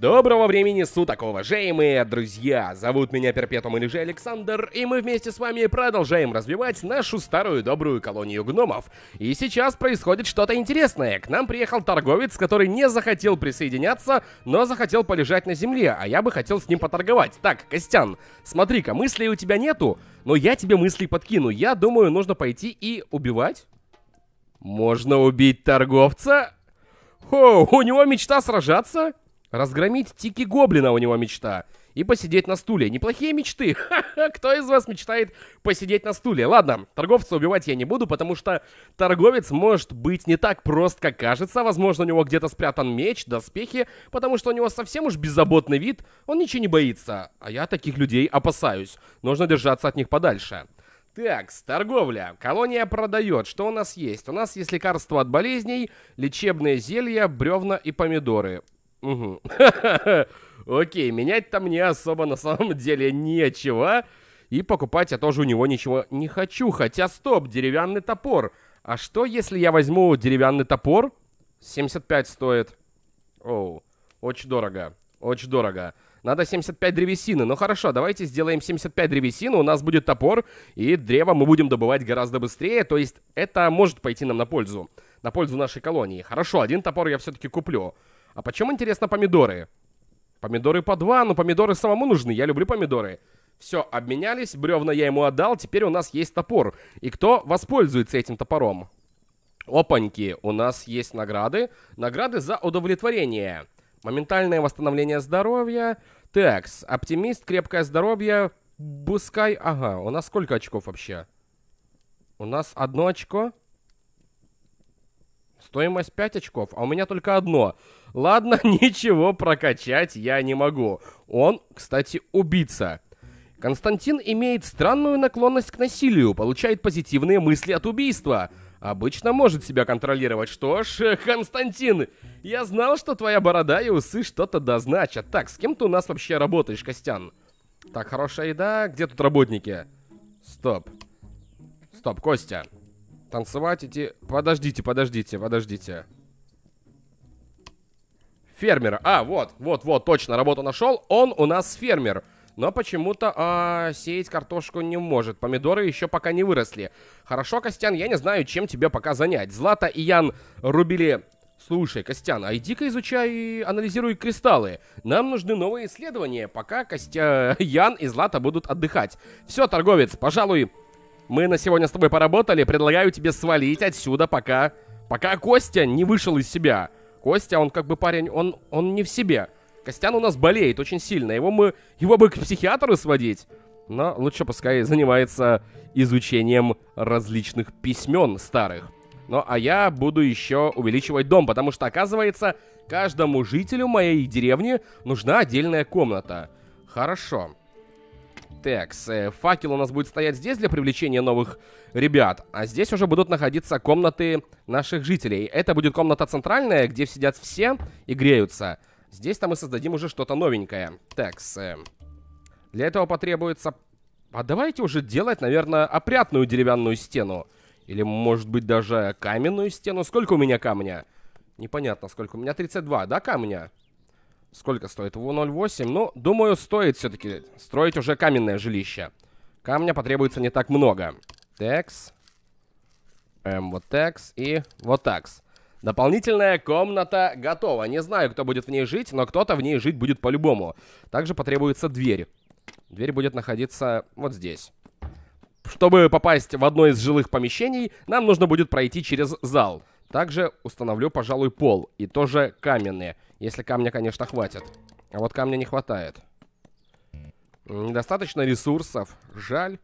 Доброго времени суток, уважаемые друзья! Зовут меня Перпетум или же Александр, и мы вместе с вами продолжаем развивать нашу старую добрую колонию гномов. И сейчас происходит что-то интересное. К нам приехал торговец, который не захотел присоединяться, но захотел полежать на земле, а я бы хотел с ним поторговать. Так, Костян, смотри-ка, мыслей у тебя нету, но я тебе мысли подкину. Я думаю, нужно пойти и убивать. Можно убить торговца? О, у него мечта сражаться? Разгромить Тики Гоблина у него мечта. И посидеть на стуле. Неплохие мечты. Кто из вас мечтает посидеть на стуле? Ладно, торговца убивать я не буду, потому что торговец может быть не так прост, как кажется. Возможно, у него где-то спрятан меч, доспехи, потому что у него совсем уж беззаботный вид. Он ничего не боится. А я таких людей опасаюсь. Нужно держаться от них подальше. Так, торговля. Колония продает. Что у нас есть? У нас есть лекарства от болезней, лечебные зелья, бревна и помидоры. Окей, менять там мне особо на самом деле нечего. И покупать я тоже у него ничего не хочу. Хотя, стоп, деревянный топор. А что, если я возьму деревянный топор? 75 стоит. Оу, очень дорого. Очень дорого. Надо 75 древесины. Ну хорошо, давайте сделаем 75 древесины. У нас будет топор, и древо мы будем добывать гораздо быстрее. То есть это может пойти нам на пользу. На пользу нашей колонии. Хорошо, один топор я все-таки куплю. А почему, интересно, помидоры? Помидоры по два, но помидоры самому нужны, я люблю помидоры. Все, обменялись, бревна я ему отдал, теперь у нас есть топор. И кто воспользуется этим топором? Опаньки, у нас есть награды. Награды за удовлетворение. Моментальное восстановление здоровья. Текс, оптимист, крепкое здоровье. Бускай, ага, у нас сколько очков вообще? У нас одно очко. Стоимость 5 очков, а у меня только одно. Ладно, ничего прокачать я не могу. Он, кстати, убийца. Константин имеет странную наклонность к насилию, получает позитивные мысли от убийства. Обычно может себя контролировать. Что ж, Константин, я знал, что твоя борода и усы что-то дозначат. Так, с кем ты у нас вообще работаешь, Костян? Так, хорошая еда. Где тут работники? Стоп. Стоп, Костя. Танцевать идти... Подождите, подождите, подождите. Фермер. А, вот, вот, вот, точно, работу нашел. Он у нас фермер. Но почему-то а, сеять картошку не может. Помидоры еще пока не выросли. Хорошо, Костян, я не знаю, чем тебе пока занять. Злата и Ян рубили... Слушай, Костян, а иди-ка изучай и анализируй кристаллы. Нам нужны новые исследования, пока Костя... Ян и Злата будут отдыхать. Все, торговец, пожалуй, мы на сегодня с тобой поработали. Предлагаю тебе свалить отсюда, пока... Пока Костя не вышел из себя. Костя, он как бы парень, он, он не в себе. Костян у нас болеет очень сильно. Его мы... Его бы к психиатру сводить. Но лучше пускай занимается изучением различных письмен старых. Ну, а я буду еще увеличивать дом, потому что, оказывается, каждому жителю моей деревни нужна отдельная комната. Хорошо. Так, э, факел у нас будет стоять здесь для привлечения новых ребят, а здесь уже будут находиться комнаты наших жителей. Это будет комната центральная, где сидят все и греются. Здесь-то мы создадим уже что-то новенькое. Так, э, для этого потребуется... А давайте уже делать, наверное, опрятную деревянную стену. Или, может быть, даже каменную стену. Сколько у меня камня? Непонятно, сколько. У меня 32, да, камня? Сколько стоит? 0,8. Ну, думаю, стоит все-таки строить уже каменное жилище. Камня потребуется не так много. Текс. Эм, вот текс и вот такс. Дополнительная комната готова. Не знаю, кто будет в ней жить, но кто-то в ней жить будет по-любому. Также потребуется дверь. Дверь будет находиться вот здесь. Чтобы попасть в одно из жилых помещений, нам нужно будет пройти через зал. Также установлю, пожалуй, пол. И тоже каменные. Если камня, конечно, хватит. А вот камня не хватает. Недостаточно ресурсов. Жаль.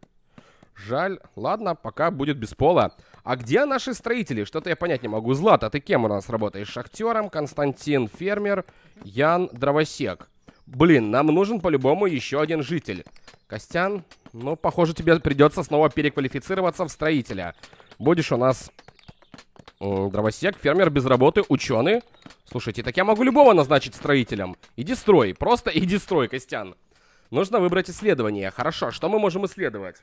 Жаль. Ладно, пока будет без пола. А где наши строители? Что-то я понять не могу. Злата, ты кем у нас работаешь? Шахтером, Константин, фермер, Ян, дровосек. Блин, нам нужен по-любому еще один житель. Костян, ну, похоже, тебе придется снова переквалифицироваться в строителя. Будешь у нас дровосек, фермер без работы, ученый. Слушайте, так я могу любого назначить строителем. Иди строй, просто иди строй, Костян. Нужно выбрать исследование. Хорошо, что мы можем исследовать?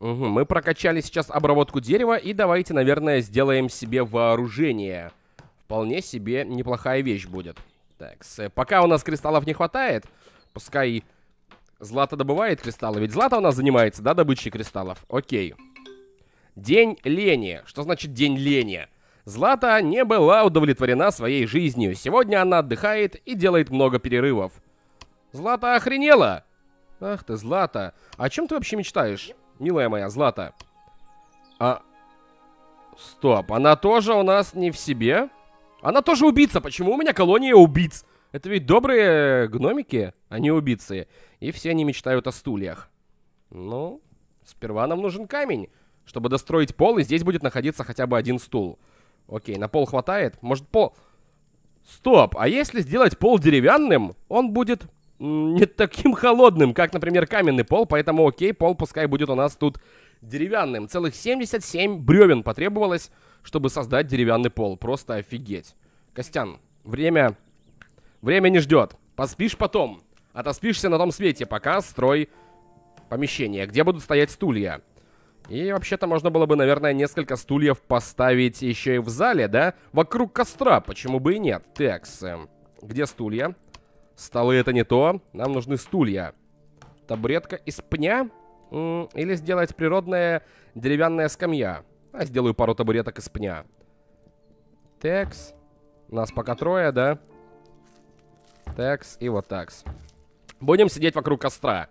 Угу, мы прокачали сейчас обработку дерева, и давайте, наверное, сделаем себе вооружение. Вполне себе неплохая вещь будет. Так, пока у нас кристаллов не хватает, пускай Злата добывает кристаллы. Ведь Злата у нас занимается, да, добычей кристаллов? Окей. День лени. Что значит день лени? Злата не была удовлетворена своей жизнью. Сегодня она отдыхает и делает много перерывов. Злата охренела! Ах ты, Злата. О чем ты вообще мечтаешь, милая моя Злата? А... Стоп, она тоже у нас не в себе? Она тоже убийца. Почему у меня колония убийц? Это ведь добрые гномики, а не убийцы. И все они мечтают о стульях. Ну, сперва нам нужен камень. Чтобы достроить пол, и здесь будет находиться хотя бы один стул. Окей, на пол хватает? Может, пол... Стоп, а если сделать пол деревянным, он будет не таким холодным, как, например, каменный пол, поэтому окей, пол пускай будет у нас тут деревянным. Целых 77 бревен потребовалось, чтобы создать деревянный пол. Просто офигеть. Костян, время Время не ждет. Поспишь потом. Отоспишься на том свете, пока строй помещение, где будут стоять стулья. И вообще-то можно было бы, наверное, несколько стульев поставить еще и в зале, да? Вокруг костра, почему бы и нет? Текс, где стулья? Столы это не то, нам нужны стулья. Табуретка из пня? Или сделать природная деревянная скамья? А, сделаю пару табуреток из пня. Текс. Нас пока трое, да? Такс и вот такс. Будем сидеть вокруг костра.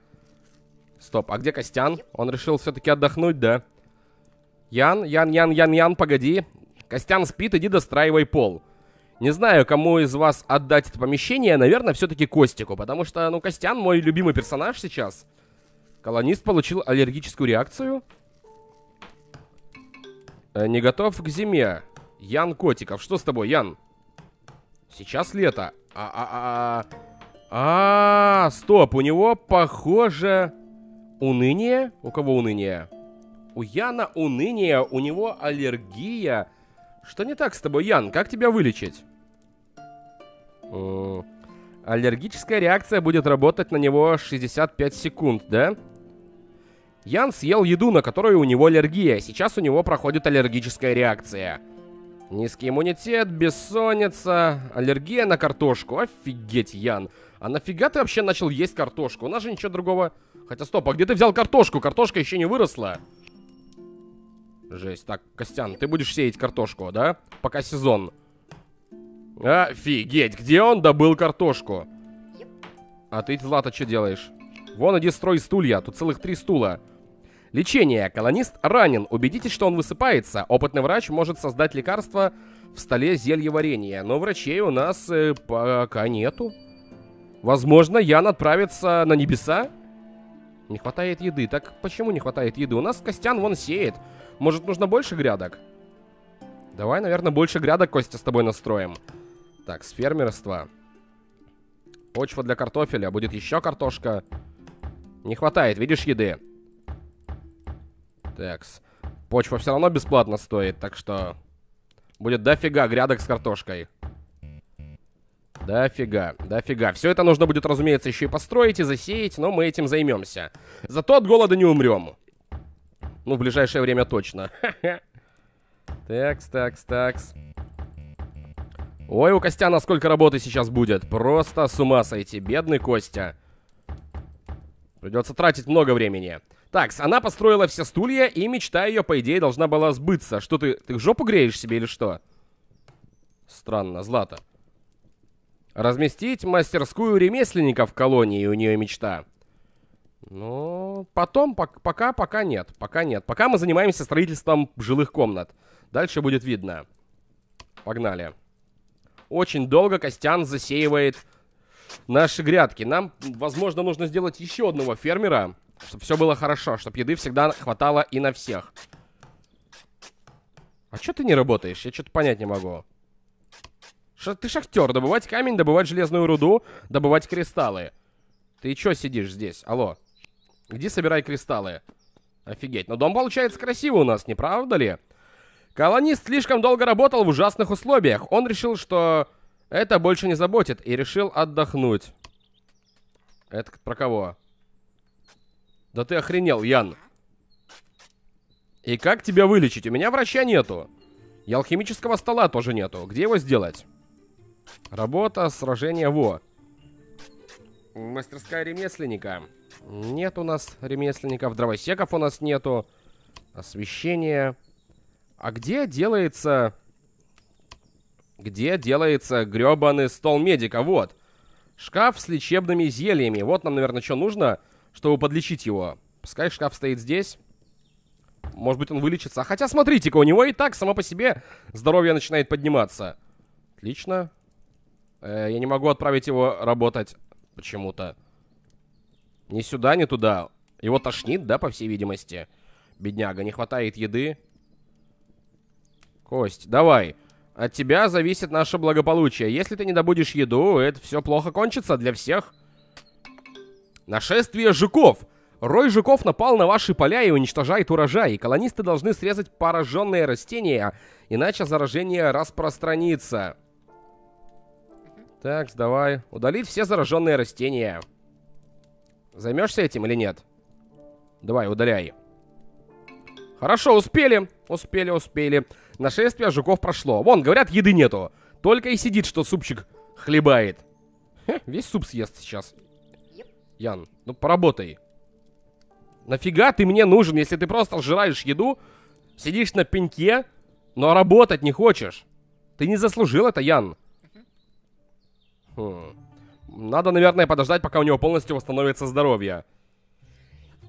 Стоп, а где Костян? Он решил все-таки отдохнуть, да? Ян, Ян, Ян, Ян, Ян, погоди. Костян спит, иди достраивай пол. Не знаю, кому из вас отдать это помещение, наверное, все-таки Костику, потому что, ну, Костян мой любимый персонаж сейчас. Колонист получил аллергическую реакцию. Э, не готов к зиме. Ян Котиков, что с тобой, Ян? Сейчас лето. А, а, а, а, а, стоп, у него, похоже, уныние. У кого уныние? У Яна уныние, у него аллергия. Что не так с тобой, Ян? Как тебя вылечить? М аллергическая реакция будет работать на него 65 секунд, да? Ян съел еду, на которую у него аллергия. Сейчас у него проходит аллергическая реакция. Низкий иммунитет, бессонница, аллергия на картошку. Офигеть, Ян. А нафига ты вообще начал есть картошку? У нас же ничего другого... Хотя, стоп, а где ты взял картошку? Картошка еще не выросла. Жесть. Так, Костян, ты будешь сеять картошку, да? Пока сезон. Офигеть, где он добыл картошку? А ты, Злата, что делаешь? Вон, иди строй стулья, тут целых три стула. Лечение. Колонист ранен. Убедитесь, что он высыпается. Опытный врач может создать лекарство в столе зелье варенья. Но врачей у нас э, пока нету. Возможно, Ян отправится на небеса? Не хватает еды. Так почему не хватает еды? У нас Костян вон сеет. Может, нужно больше грядок? Давай, наверное, больше грядок, Костя, с тобой настроим. Так, с фермерства. Почва для картофеля. Будет еще картошка. Не хватает, видишь, еды. Такс. Почва все равно бесплатно стоит, так что... Будет дофига грядок с картошкой. Дофига, дофига. Все это нужно будет, разумеется, еще и построить и засеять, но мы этим займемся. Зато от голода не умрем. Ну, в ближайшее время точно. Такс, такс, такс. Ой, у Костяна сколько работы сейчас будет. Просто с ума сойти. Бедный Костя. Придется тратить много времени. Так, она построила все стулья, и мечта ее, по идее, должна была сбыться. Что ты, ты жопу греешь себе или что? Странно, Злата. Разместить мастерскую ремесленников в колонии у нее мечта. Ну, потом, пока, пока нет, пока нет. Пока мы занимаемся строительством жилых комнат. Дальше будет видно. Погнали. Очень долго Костян засеивает наши грядки. Нам, возможно, нужно сделать еще одного фермера. Чтобы все было хорошо, чтобы еды всегда хватало и на всех. А что ты не работаешь? Я что-то понять не могу. Ш ты шахтер, добывать камень, добывать железную руду, добывать кристаллы. Ты что сидишь здесь? Алло. Где собирай кристаллы? Офигеть. Но дом получается красивый у нас, не правда ли? Колонист слишком долго работал в ужасных условиях. Он решил, что это больше не заботит, и решил отдохнуть. Это про кого? Да ты охренел, Ян. И как тебя вылечить? У меня врача нету. И алхимического стола тоже нету. Где его сделать? Работа, сражение, во. Мастерская ремесленника. Нет у нас ремесленников, дровосеков у нас нету. Освещение. А где делается... Где делается гребаный стол медика? Вот. Шкаф с лечебными зельями. Вот нам, наверное, что нужно, чтобы подлечить его. Пускай шкаф стоит здесь. Может быть, он вылечится. Хотя, смотрите-ка, у него и так само по себе здоровье начинает подниматься. Отлично. Э, я не могу отправить его работать почему-то. Ни сюда, ни туда. Его тошнит, да, по всей видимости? Бедняга, не хватает еды. Кость, давай. От тебя зависит наше благополучие. Если ты не добудешь еду, это все плохо кончится для всех. Нашествие жуков. Рой жуков напал на ваши поля и уничтожает урожай. Колонисты должны срезать пораженные растения, иначе заражение распространится. Так, давай. Удалить все зараженные растения. Займешься этим или нет? Давай, удаляй. Хорошо, успели. Успели, успели. Нашествие жуков прошло. Вон, говорят, еды нету. Только и сидит, что супчик хлебает. Хе, весь суп съест сейчас. Ян, ну поработай. Нафига ты мне нужен, если ты просто жираешь еду, сидишь на пеньке, но работать не хочешь? Ты не заслужил это, Ян. Хм. Надо, наверное, подождать, пока у него полностью восстановится здоровье.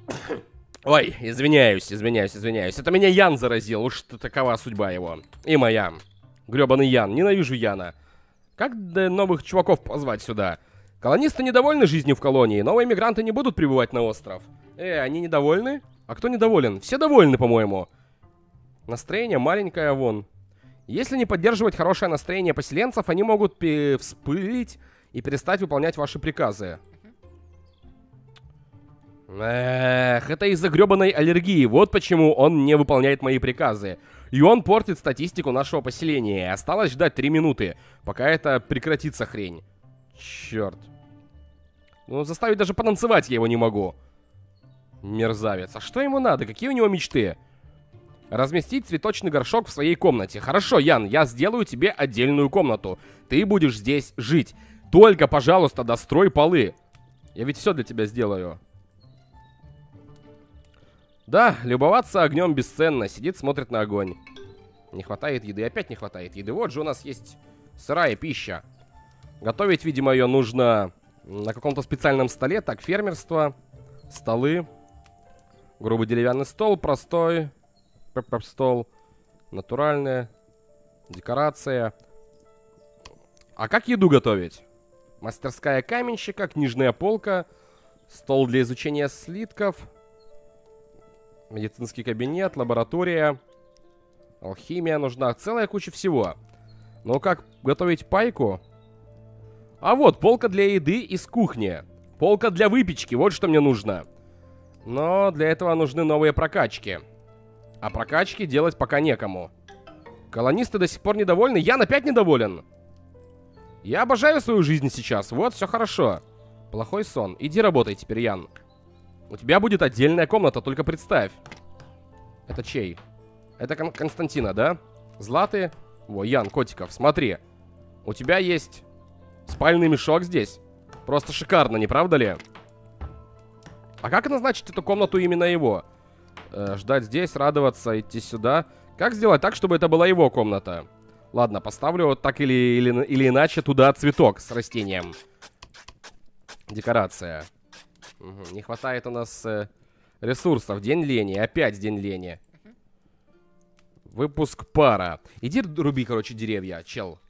Ой, извиняюсь, извиняюсь, извиняюсь. Это меня Ян заразил, уж такова судьба его. И моя. Гребаный Ян, ненавижу Яна. Как новых чуваков позвать сюда? Колонисты недовольны жизнью в колонии, новые мигранты не будут прибывать на остров. Э, они недовольны? А кто недоволен? Все довольны, по-моему. Настроение маленькое вон. Если не поддерживать хорошее настроение поселенцев, они могут вспылить и перестать выполнять ваши приказы. Эх, это из-за гребаной аллергии. Вот почему он не выполняет мои приказы. И он портит статистику нашего поселения. Осталось ждать 3 минуты, пока это прекратится хрень. Черт. Ну, заставить даже потанцевать я его не могу. Мерзавец. А что ему надо? Какие у него мечты? Разместить цветочный горшок в своей комнате. Хорошо, Ян, я сделаю тебе отдельную комнату. Ты будешь здесь жить. Только, пожалуйста, дострой полы. Я ведь все для тебя сделаю. Да, любоваться огнем бесценно. Сидит, смотрит на огонь. Не хватает еды. Опять не хватает еды. Вот же у нас есть сырая пища. Готовить, видимо, ее нужно на каком-то специальном столе. Так, фермерство, столы. Грубый деревянный стол, простой. Стол. Натуральная. Декорация. А как еду готовить? Мастерская каменщика, книжная полка. Стол для изучения слитков медицинский кабинет, лаборатория, алхимия нужна, целая куча всего. Но как готовить пайку? А вот, полка для еды из кухни. Полка для выпечки, вот что мне нужно. Но для этого нужны новые прокачки. А прокачки делать пока некому. Колонисты до сих пор недовольны. Я опять недоволен. Я обожаю свою жизнь сейчас. Вот, все хорошо. Плохой сон. Иди работай теперь, Ян. У тебя будет отдельная комната, только представь. Это чей? Это Кон Константина, да? Златы? Во, Ян, Котиков, смотри. У тебя есть спальный мешок здесь. Просто шикарно, не правда ли? А как назначить эту комнату именно его? Э, ждать здесь, радоваться, идти сюда. Как сделать так, чтобы это была его комната? Ладно, поставлю вот так или, или, или иначе туда цветок с растением. Декорация. Угу. Не хватает у нас э, ресурсов. День лени. Опять день лени. Выпуск пара. Иди руби, короче, деревья, чел.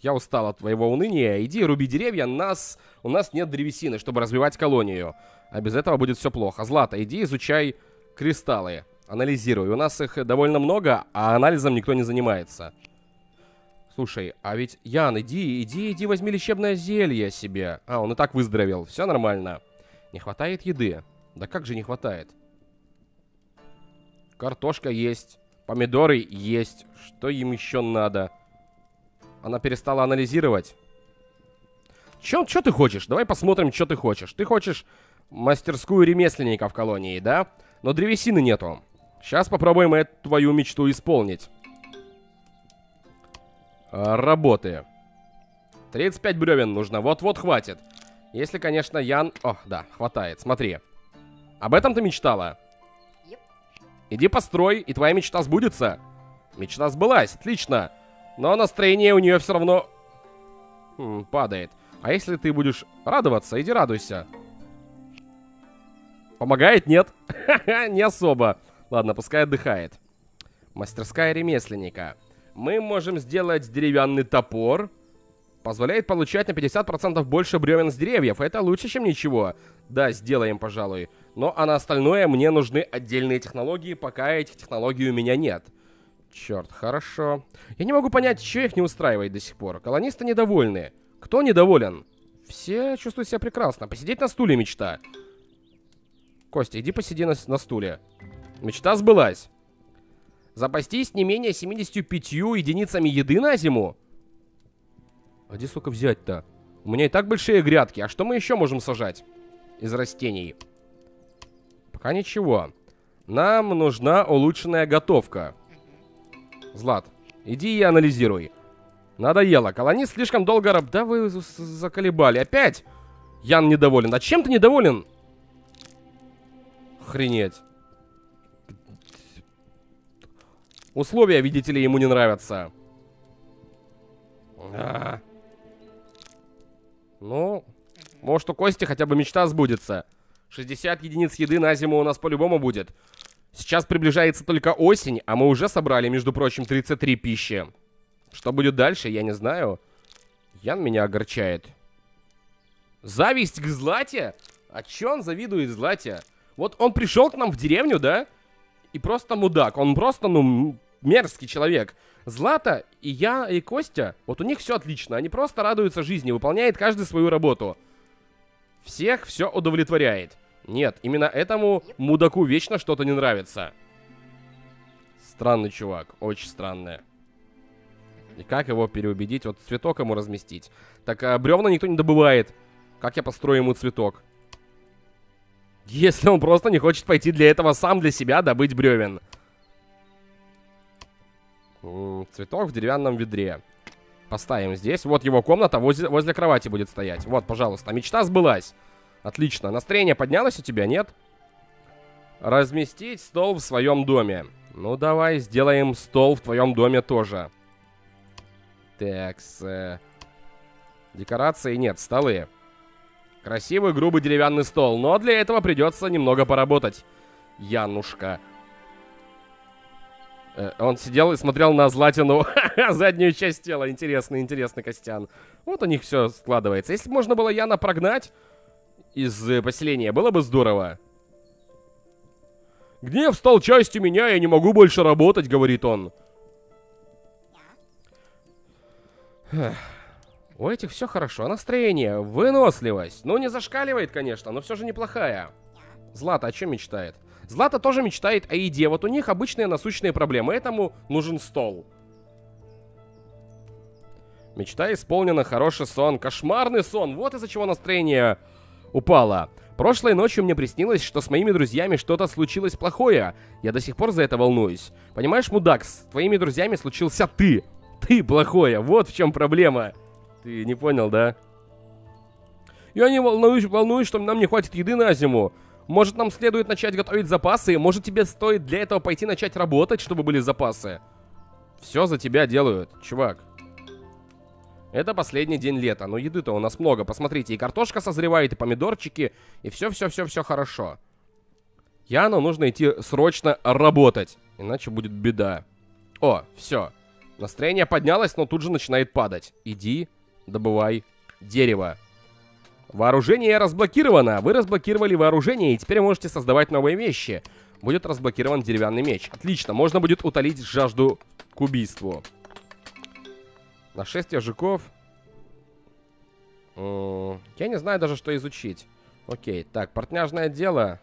Я устал от твоего уныния. Иди руби деревья. Нас... У нас нет древесины, чтобы развивать колонию. А без этого будет все плохо. Злата, иди изучай кристаллы. Анализируй. У нас их довольно много, а анализом никто не занимается. Слушай, а ведь, Ян, иди, иди, иди, возьми лечебное зелье себе. А, он и так выздоровел. Все нормально. Не хватает еды. Да как же не хватает? Картошка есть. Помидоры есть. Что им еще надо? Она перестала анализировать. Чё, чё ты хочешь? Давай посмотрим, что ты хочешь. Ты хочешь мастерскую ремесленника в колонии, да? Но древесины нету. Сейчас попробуем эту твою мечту исполнить. А, работы. 35 бревен нужно, вот-вот хватит. Если, конечно, Ян... О, да, хватает, смотри. Об этом ты мечтала? Иди построй, и твоя мечта сбудется. Мечта сбылась, отлично. Но настроение у нее все равно... Хм, падает. А если ты будешь радоваться, иди радуйся. Помогает? Нет? Не особо. Ладно, пускай отдыхает. Мастерская ремесленника. Мы можем сделать деревянный топор. Позволяет получать на 50% больше бревен с деревьев. Это лучше, чем ничего. Да, сделаем, пожалуй. Но а на остальное мне нужны отдельные технологии, пока этих технологий у меня нет. Черт, хорошо. Я не могу понять, что их не устраивает до сих пор. Колонисты недовольны. Кто недоволен? Все чувствуют себя прекрасно. Посидеть на стуле мечта. Костя, иди посиди на, на стуле. Мечта сбылась. Запастись не менее 75 единицами еды на зиму? А где, сука, взять-то? У меня и так большие грядки. А что мы еще можем сажать из растений? Пока ничего. Нам нужна улучшенная готовка. Злат, иди и анализируй. Надоело. Колонист слишком долго раб... Да вы заколебали. Опять? Ян недоволен. А чем ты недоволен? Охренеть. Условия, видите ли, ему не нравятся. А. Ну, может у Кости хотя бы мечта сбудется. 60 единиц еды на зиму у нас по-любому будет. Сейчас приближается только осень, а мы уже собрали, между прочим, 33 пищи. Что будет дальше, я не знаю. Ян меня огорчает. Зависть к Злате? А чё он завидует Злате? Вот он пришел к нам в деревню, да? И просто мудак. Он просто, ну, мерзкий человек. Злата и я, и Костя, вот у них все отлично. Они просто радуются жизни, выполняет каждый свою работу. Всех все удовлетворяет. Нет, именно этому мудаку вечно что-то не нравится. Странный чувак, очень странный. И как его переубедить? Вот цветок ему разместить. Так, а бревна никто не добывает. Как я построю ему цветок? Если он просто не хочет пойти для этого сам для себя добыть бревен. цветок в деревянном ведре. Поставим здесь. Вот его комната возле, возле кровати будет стоять. Вот, пожалуйста. Мечта сбылась. Отлично. Настроение поднялось у тебя, нет? Разместить стол в своем доме. Ну, давай сделаем стол в твоем доме тоже. Так, с... Э, декорации нет, столы. Красивый грубый деревянный стол, но для этого придется немного поработать. Янушка. Э, он сидел и смотрел на Златину заднюю часть тела. Интересный, интересный Костян. Вот у них все складывается. Если можно было Яна прогнать из э, поселения, было бы здорово. Гнев стал частью меня, я не могу больше работать, говорит он. У этих все хорошо. Настроение, выносливость. Ну, не зашкаливает, конечно, но все же неплохая. Злата о чем мечтает? Злата тоже мечтает о еде. Вот у них обычные насущные проблемы. Этому нужен стол. Мечта исполнена, хороший сон. Кошмарный сон. Вот из-за чего настроение упало. Прошлой ночью мне приснилось, что с моими друзьями что-то случилось плохое. Я до сих пор за это волнуюсь. Понимаешь, мудак, с твоими друзьями случился ты. Ты плохое, вот в чем проблема. Ты не понял, да? Я не волнуюсь, волнуюсь, что нам не хватит еды на зиму. Может, нам следует начать готовить запасы? Может, тебе стоит для этого пойти начать работать, чтобы были запасы? Все за тебя делают, чувак. Это последний день лета, но еды-то у нас много. Посмотрите, и картошка созревает, и помидорчики, и все-все-все-все хорошо. Яну нужно идти срочно работать, иначе будет беда. О, все. Настроение поднялось, но тут же начинает падать. Иди, добывай дерево. Вооружение разблокировано. Вы разблокировали вооружение, и теперь можете создавать новые вещи. Будет разблокирован деревянный меч. Отлично, можно будет утолить жажду к убийству. Нашествие жуков. Я не знаю даже, что изучить. Окей, так, портняжное дело.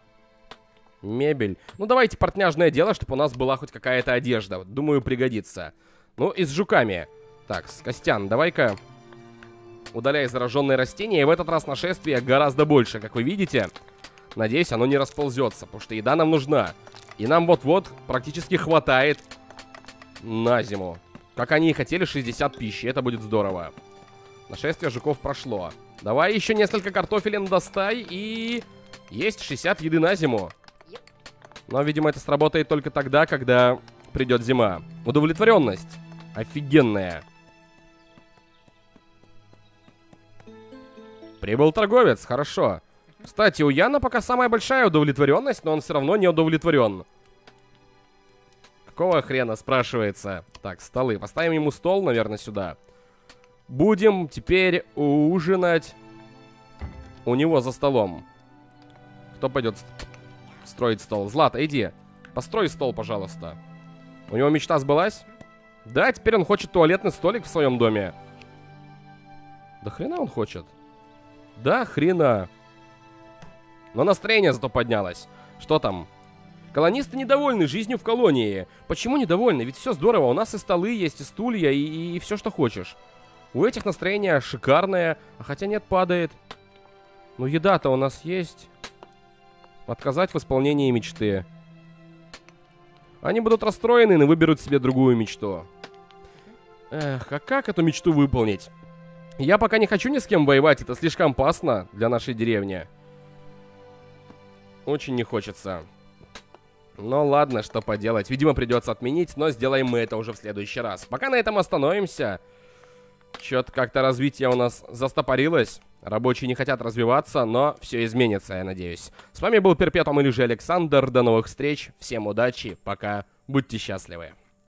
Мебель. Ну, давайте портняжное дело, чтобы у нас была хоть какая-то одежда. Думаю, пригодится. Ну, и с жуками. Так, с Костян, давай-ка удаляй зараженные растения. И в этот раз нашествие гораздо больше, как вы видите. Надеюсь, оно не расползется, потому что еда нам нужна. И нам вот-вот практически хватает на зиму. Как они и хотели, 60 пищи. Это будет здорово. Нашествие жуков прошло. Давай еще несколько картофелин достай и... Есть 60 еды на зиму. Но, видимо, это сработает только тогда, когда придет зима. Удовлетворенность. Офигенная. Прибыл торговец, хорошо. Кстати, у Яна пока самая большая удовлетворенность, но он все равно не удовлетворен. Какого хрена, спрашивается? Так, столы. Поставим ему стол, наверное, сюда. Будем теперь ужинать у него за столом. Кто пойдет строить стол? Злата, иди. Построй стол, пожалуйста. У него мечта сбылась? Да, теперь он хочет туалетный столик в своем доме. Да хрена он хочет. Да хрена. Но настроение зато поднялось. Что там? Колонисты недовольны жизнью в колонии. Почему недовольны? Ведь все здорово. У нас и столы есть, и стулья, и, и, и все, что хочешь. У этих настроение шикарное. А хотя нет, падает. Ну, еда-то у нас есть. Отказать в исполнении мечты. Они будут расстроены и выберут себе другую мечту. Эх, а как эту мечту выполнить? Я пока не хочу ни с кем воевать, это слишком опасно для нашей деревни. Очень не хочется. Ну ладно, что поделать. Видимо, придется отменить, но сделаем мы это уже в следующий раз. Пока на этом остановимся. Чё-то как-то развитие у нас застопорилось. Рабочие не хотят развиваться, но все изменится, я надеюсь. С вами был Перпетум или же Александр. До новых встреч. Всем удачи. Пока. Будьте счастливы.